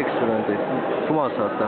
excelente. Cum asta?